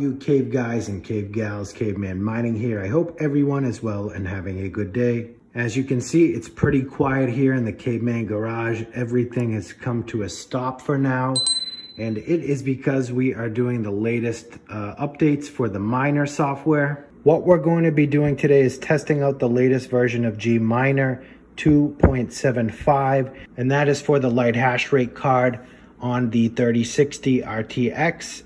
you cave guys and cave gals, caveman mining here. I hope everyone is well and having a good day. As you can see, it's pretty quiet here in the caveman garage. Everything has come to a stop for now. And it is because we are doing the latest uh, updates for the miner software. What we're going to be doing today is testing out the latest version of Gminer 2.75, and that is for the light hash rate card on the 3060 RTX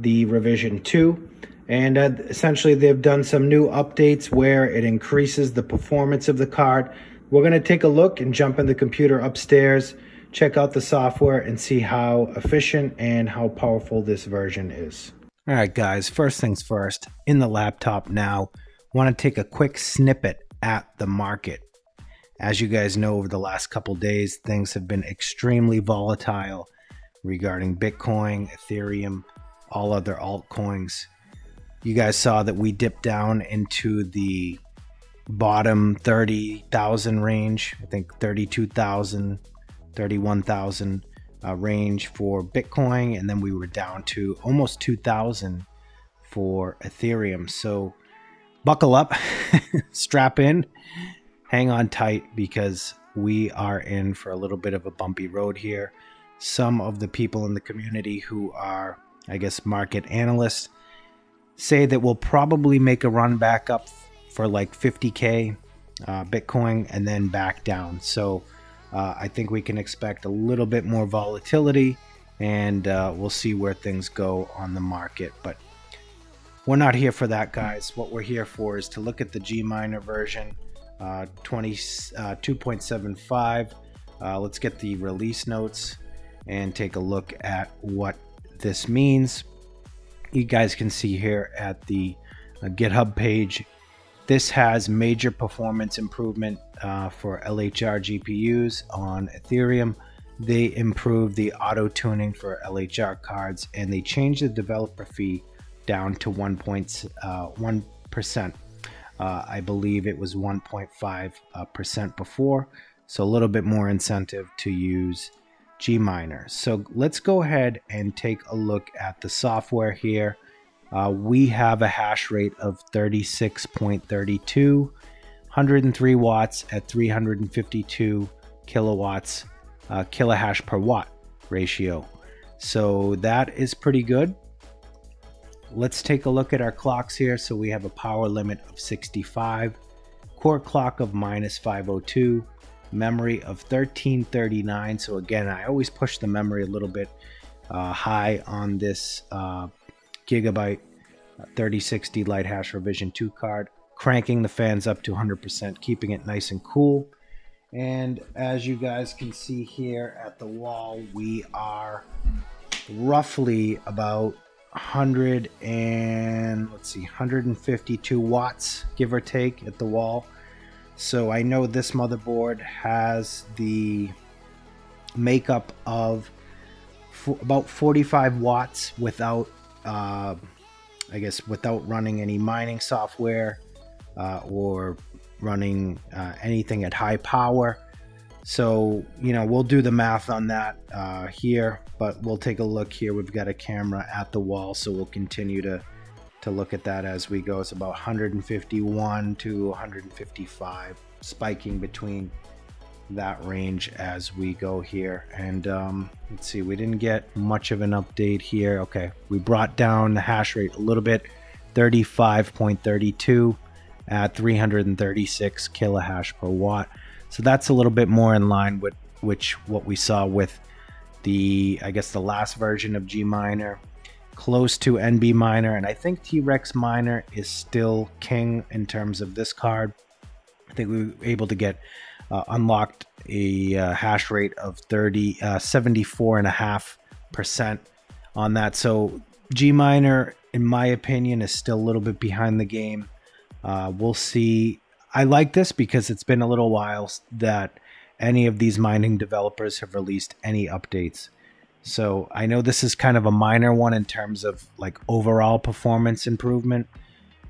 the revision 2 and uh, essentially they've done some new updates where it increases the performance of the card. We're going to take a look and jump in the computer upstairs check out the software and see how efficient and how powerful this version is. All right guys first things first in the laptop now want to take a quick snippet at the market. As you guys know over the last couple days things have been extremely volatile regarding bitcoin ethereum all other altcoins. You guys saw that we dipped down into the bottom 30,000 range, I think 32,000, 31,000 uh, range for Bitcoin, and then we were down to almost 2,000 for Ethereum. So buckle up, strap in, hang on tight because we are in for a little bit of a bumpy road here. Some of the people in the community who are I guess, market analysts say that we'll probably make a run back up for like 50K uh, Bitcoin and then back down. So uh, I think we can expect a little bit more volatility and uh, we'll see where things go on the market. But we're not here for that, guys. What we're here for is to look at the Gminer version uh, 20, uh, 2.75. Uh, let's get the release notes and take a look at what this means. You guys can see here at the uh, GitHub page, this has major performance improvement uh, for LHR GPUs on Ethereum. They improved the auto tuning for LHR cards and they changed the developer fee down to 1.1%. Uh, uh, I believe it was 1.5% uh, before, so a little bit more incentive to use Gminer. So let's go ahead and take a look at the software here. Uh, we have a hash rate of 36.32, 103 watts at 352 kilowatts, uh, kilohash per watt ratio. So that is pretty good. Let's take a look at our clocks here. So we have a power limit of 65, core clock of minus 502, memory of 1339. So again, I always push the memory a little bit uh, high on this uh, gigabyte uh, 3060 light hash revision 2 card, cranking the fans up to 100%, keeping it nice and cool. And as you guys can see here at the wall, we are roughly about 100 and let's see 152 watts give or take at the wall so I know this motherboard has the makeup of about 45 watts without, uh, I guess, without running any mining software uh, or running uh, anything at high power. So, you know, we'll do the math on that uh, here, but we'll take a look here. We've got a camera at the wall, so we'll continue to to look at that as we go. It's about 151 to 155, spiking between that range as we go here. And um, let's see, we didn't get much of an update here. Okay, we brought down the hash rate a little bit, 35.32 at 336 kilohash per watt. So that's a little bit more in line with which what we saw with the I guess the last version of Gminer close to NB Miner, and I think T Rex Miner is still king in terms of this card. I think we were able to get uh, unlocked a uh, hash rate of 30, uh, 74.5% on that. So Gminer, in my opinion, is still a little bit behind the game. Uh, we'll see. I like this because it's been a little while that any of these mining developers have released any updates. So I know this is kind of a minor one in terms of like overall performance improvement,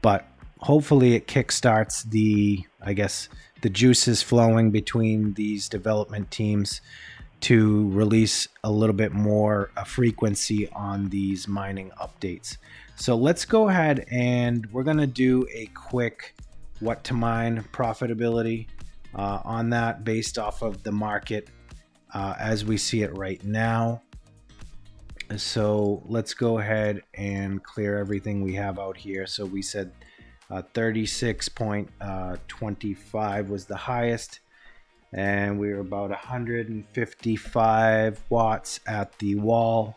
but hopefully it kickstarts the, I guess, the juices flowing between these development teams to release a little bit more a frequency on these mining updates. So let's go ahead and we're going to do a quick what to mine profitability uh, on that based off of the market uh, as we see it right now. So let's go ahead and clear everything we have out here. So we said uh, 36.25 was the highest and we were about 155 watts at the wall.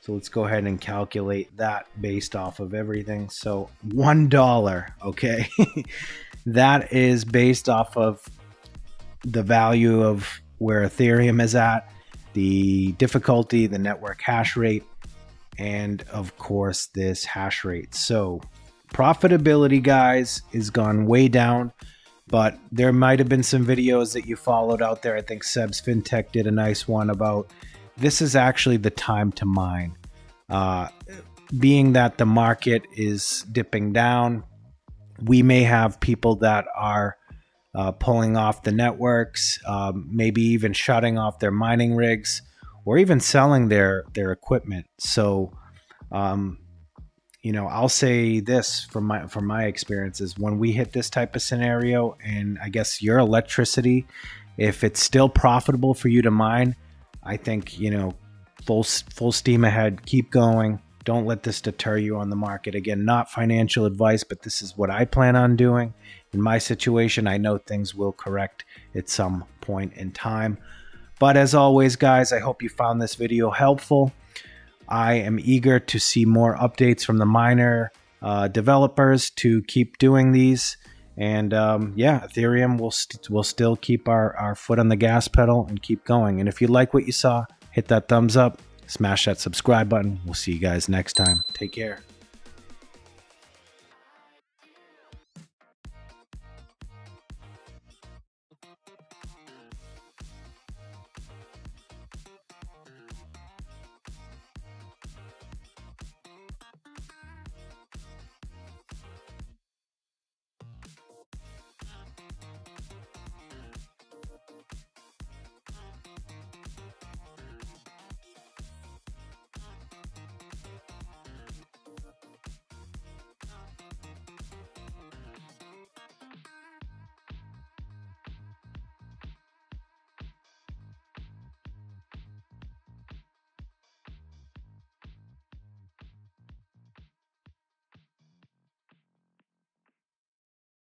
So let's go ahead and calculate that based off of everything. So $1, okay? that is based off of the value of where Ethereum is at, the difficulty, the network hash rate, and of course, this hash rate. So, profitability, guys, is gone way down, but there might have been some videos that you followed out there. I think Seb's FinTech did a nice one about this is actually the time to mine. Uh, being that the market is dipping down, we may have people that are uh, pulling off the networks, um, maybe even shutting off their mining rigs, or even selling their their equipment. So, um, you know, I'll say this from my from my experiences: when we hit this type of scenario, and I guess your electricity, if it's still profitable for you to mine, I think you know, full full steam ahead, keep going. Don't let this deter you on the market. Again, not financial advice, but this is what I plan on doing. In my situation, I know things will correct at some point in time. But as always, guys, I hope you found this video helpful. I am eager to see more updates from the miner uh, developers to keep doing these. And um, yeah, Ethereum will, st- will still keep our, our foot on the gas pedal and keep going. And if you like what you saw, hit that thumbs up smash that subscribe button. We'll see you guys next time. Take care.